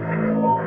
Música